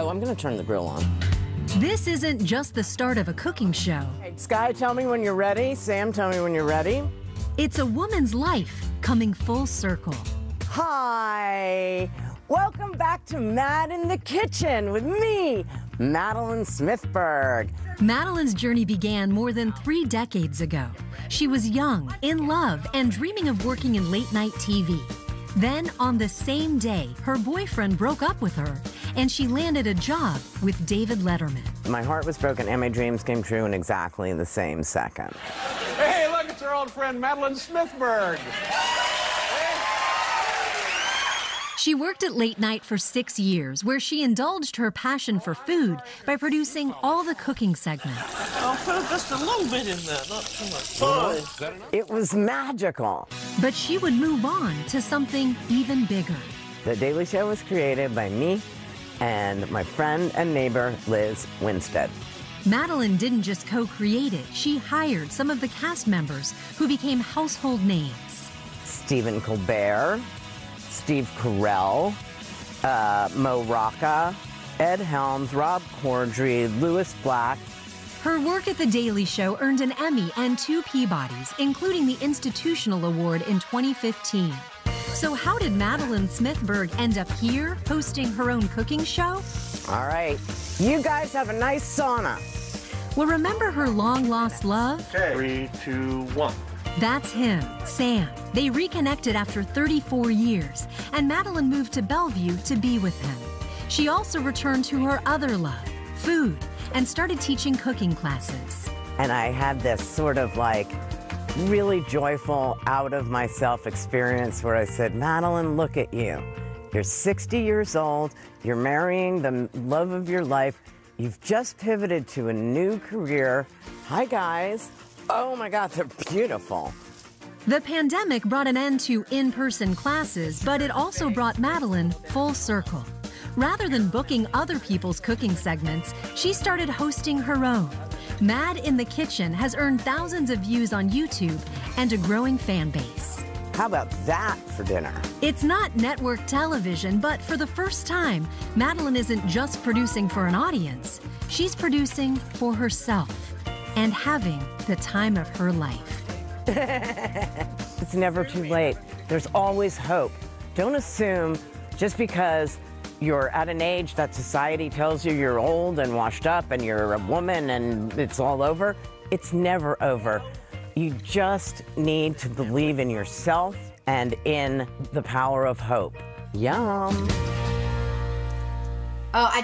Oh, I'm going to turn the grill on. This isn't just the start of a cooking show. Hey, Sky, tell me when you're ready. Sam, tell me when you're ready. It's a woman's life coming full circle. Hi. Welcome back to Mad in the Kitchen with me, Madeleine Smithberg. Madeleine's journey began more than three decades ago. She was young, in love, and dreaming of working in late night TV. Then, on the same day, her boyfriend broke up with her, and she landed a job with David Letterman. My heart was broken and my dreams came true in exactly the same second. Hey, look, it's our old friend Madeleine Smithberg. She worked at late night for six years, where she indulged her passion for food by producing all the cooking segments. I'll put just a little bit in there, not too much. It was magical. But she would move on to something even bigger. The Daily Show was created by me and my friend and neighbor, Lizz Winstead. Madeleine didn't just co create it, she hired some of the cast members who became household names. Stephen Colbert, Steve Carell, uh, Mo Rocca, Ed Helms, Rob Corddry, Lewis Black. Her work at The Daily Show earned an Emmy and two Peabodys, including the Institutional Award in 2015. So, how did Madeleine Smithberg end up here hosting her own cooking show? All right, you guys have a nice sauna. Well, remember her long lost love? Okay. Three, two, one. That's him, Sam. They reconnected after 34 years, and Madeleine moved to Bellevue to be with him. She also returned to her other love, food, and started teaching cooking classes. And I had this sort of like really joyful, out of myself experience where I said, Madeleine, look at you. You're 60 years old, you're marrying the love of your life, you've just pivoted to a new career. Hi, guys. Oh my God, they're beautiful. The pandemic brought an end to in person classes, but it also brought Madeleine full circle. Rather than booking other people's cooking segments, she started hosting her own. Mad in the Kitchen has earned thousands of views on YouTube and a growing fan base. How about that for dinner? It's not network television, but for the first time, Madeleine isn't just producing for an audience, she's producing for herself and having the time of her life. It's never too late. There's always hope. Don't assume just because you're at an age that society tells you you're old and washed up and you're a woman and it's all over. It's never over. You just need to believe in yourself and in the power of hope. Yum. Oh, I